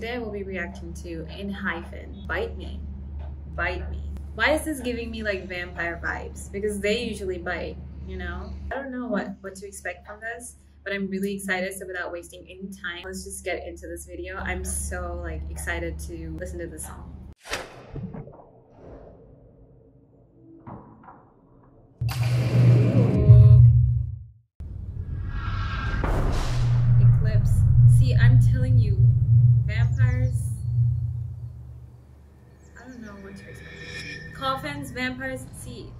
today I will be reacting to Enhypen, Bite Me. Bite Me. Why is this giving me like vampire vibes? Because they usually bite, you know? I don't know what, what to expect from this, but I'm really excited. So without wasting any time, let's just get into this video. I'm so like excited to listen to this song. don't know what to expect. Coffins, vampires. See,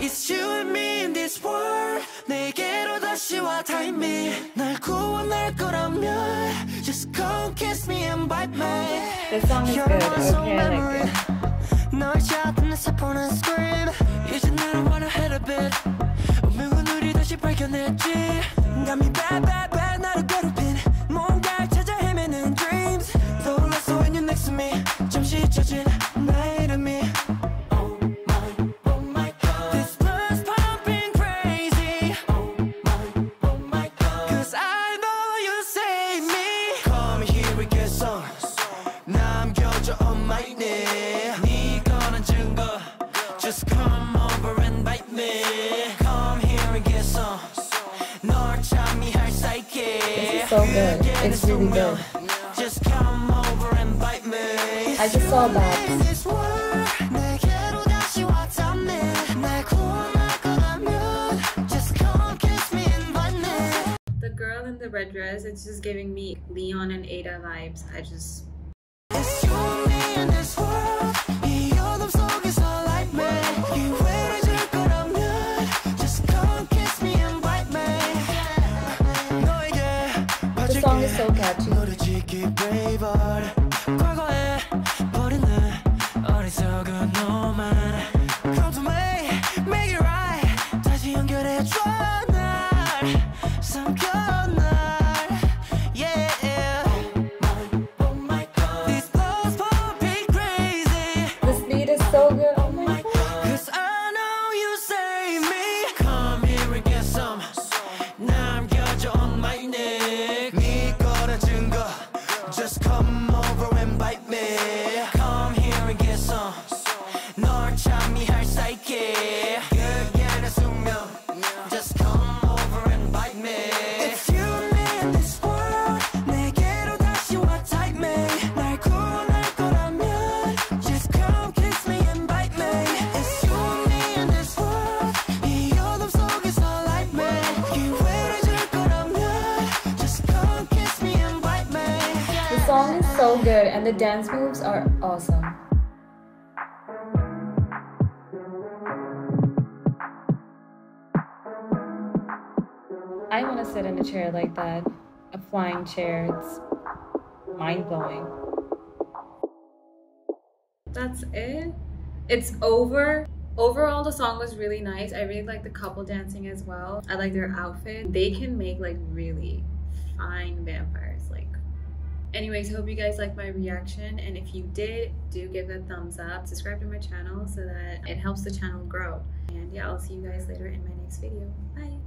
It's you and me in this world 내게로 다시 와 time me 날 구원할 거라면 Just come kiss me and bite me this song is good. Okay, I like it. 널 잡는 사포는 scream 이제 나는 wanna head a bit 운명은 우리 다시 발견했지 감히 bad bad This is so good. It's really good. I just saw that. the red dress it's just giving me leon and ada vibes. I just so catchy. 너를 지키 brave heart 과거에 버린 내 어리석은 너만 Come to me, make it right 다시 연결해줘 come over song is so good and the dance moves are awesome. I want to sit in a chair like that, a flying chair. It's mind blowing. That's it. It's over. Overall, the song was really nice. I really like the couple dancing as well. I like their outfit. They can make like really fine vampires. Like, anyways, I hope you guys liked my reaction. And if you did, do give it a thumbs up. Subscribe to my channel so that it helps the channel grow. And yeah, I'll see you guys later in my next video. Bye.